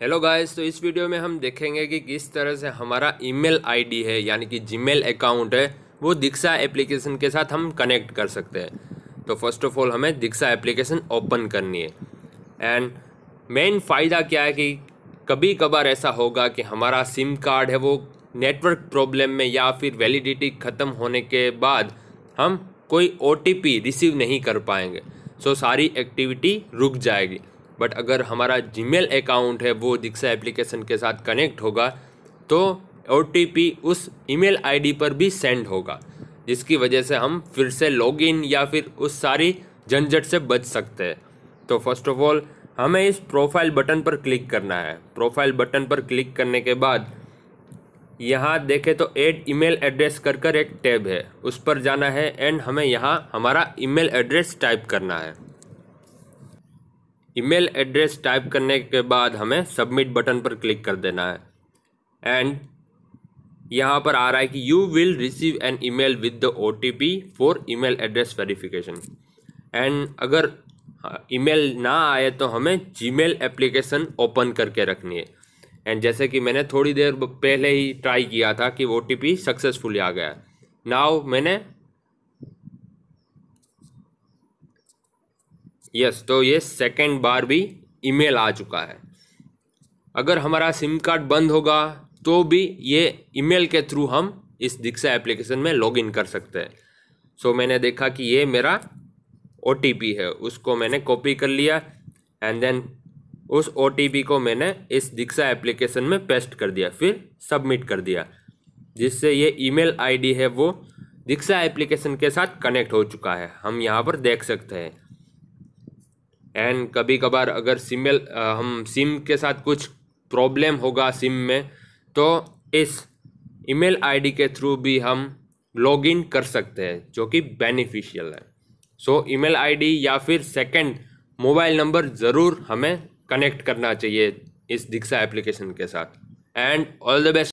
Hello guys तो इस video में हम देखेंगे कि किस तरह से हमारा ईमेल आईडी है, यानी कि जीमेल अकाउंट है, वो दीक्षा एप्लीकेशन के साथ हम कनेक्ट कर सकते हैं। तो फ़र्स्ट ऑफ़ ऑल हमें दीक्षा एप्लीकेशन ओपन करनी है। एंड मेन फ़ायदा क्या है कि कभी कभार ऐसा होगा कि हमारा सिम कार्ड है वो नेटवर्क प्रॉब्लम में या फिर वैलिडिटी ख़त्म होने के बाद हम कोई ओटीपी रिसीव नहीं कर पाएँगे। सो सारी एक्टिविटी रुक जाएगी। बट अगर हमारा जीमेल अकाउंट है, वो दीक्षा एप्लीकेशन के साथ कनेक्ट होगा तो ओटीपी उस ईमेल आईडी पर भी सेंड होगा, जिसकी वजह से हम फिर से लॉगिन या फिर उस सारी झंझट से बच सकते हैं। तो फ़र्स्ट ऑफ़ ऑल हमें इस प्रोफ़ाइल बटन पर क्लिक करना है। प्रोफ़ाइल बटन पर क्लिक करने के बाद, यहाँ देखें तो एड ईमेल एड्रेस कर कर एक टैब है। उस पर जाना है एंड हमें यहाँ हमारा ईमेल एड्रेस टाइप करना है। ईमेल एड्रेस टाइप करने के बाद हमें सबमिट बटन पर क्लिक कर देना है। एंड यहाँ पर आ रहा है कि you will receive an email with the O T P for email address verification and अगर ईमेल ना आए तो हमें जीमेल एप्लीकेशन ओपन करके रखनी है। एंड जैसे कि मैंने थोड़ी देर पहले ही ट्राई किया था कि ओ टी पी सक्सेसफुली आ गया नाउ मैंने यस तो ये सेकेंड बार भी ईमेल आ चुका है। अगर हमारा सिम कार्ड बंद होगा तो भी ये ईमेल के थ्रू हम इस दीक्षा एप्लीकेशन में लॉगिन कर सकते हैं। सो so, मैंने देखा कि ये मेरा ओटीपी है उसको मैंने कॉपी कर लिया एंड देन उस ओटीपी को मैंने इस दीक्षा एप्लीकेशन में पेस्ट कर दिया फिर सबमिट कर दिया जिससे ये ईमेल आईडी है वो दीक्षा एप्लीकेशन के साथ कनेक्ट हो चुका है। हम यहाँ पर देख सकते हैं। एंड कभी कभार अगर सिमेल हम सिम के साथ कुछ प्रॉब्लम होगा सिम में तो इस ईमेल आईडी के थ्रू भी हम लॉगिन कर सकते हैं, जो कि बेनिफिशियल है। सो ईमेल आईडी या फिर सेकंड मोबाइल नंबर ज़रूर हमें कनेक्ट करना चाहिए इस दीक्षा एप्लीकेशन के साथ। And all the best